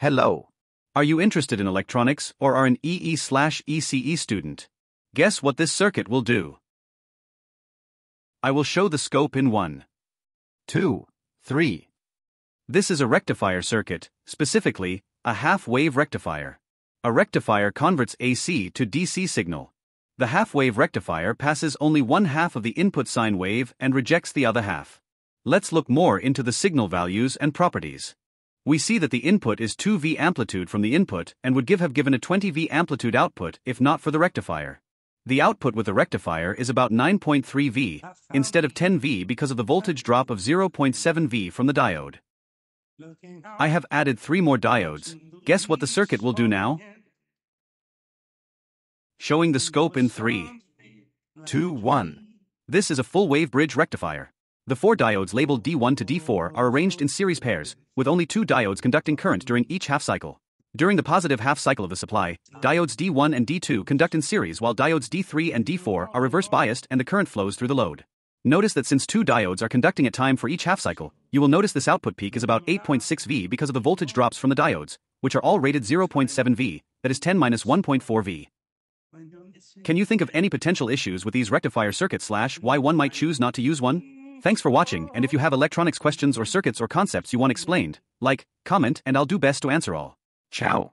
Hello. Are you interested in electronics or are an EE slash ECE student? Guess what this circuit will do? I will show the scope in 1. 2, 3. This is a rectifier circuit, specifically, a half-wave rectifier. A rectifier converts AC to DC signal. The half-wave rectifier passes only one half of the input sine wave and rejects the other half. Let's look more into the signal values and properties. We see that the input is 2V amplitude from the input and would give have given a 20V amplitude output if not for the rectifier. The output with the rectifier is about 9.3V instead of 10V because of the voltage drop of 0.7V from the diode. I have added three more diodes. Guess what the circuit will do now? Showing the scope in 3, 2, 1. This is a full wave bridge rectifier. The four diodes labeled D1 to D4 are arranged in series pairs, with only two diodes conducting current during each half cycle. During the positive half cycle of the supply, diodes D1 and D2 conduct in series while diodes D3 and D4 are reverse biased and the current flows through the load. Notice that since two diodes are conducting at time for each half cycle, you will notice this output peak is about 8.6 V because of the voltage drops from the diodes, which are all rated 0.7 V, that is 10 minus 1.4 V. Can you think of any potential issues with these rectifier circuits slash why one might choose not to use one? Thanks for watching and if you have electronics questions or circuits or concepts you want explained, like, comment and I'll do best to answer all. Ciao.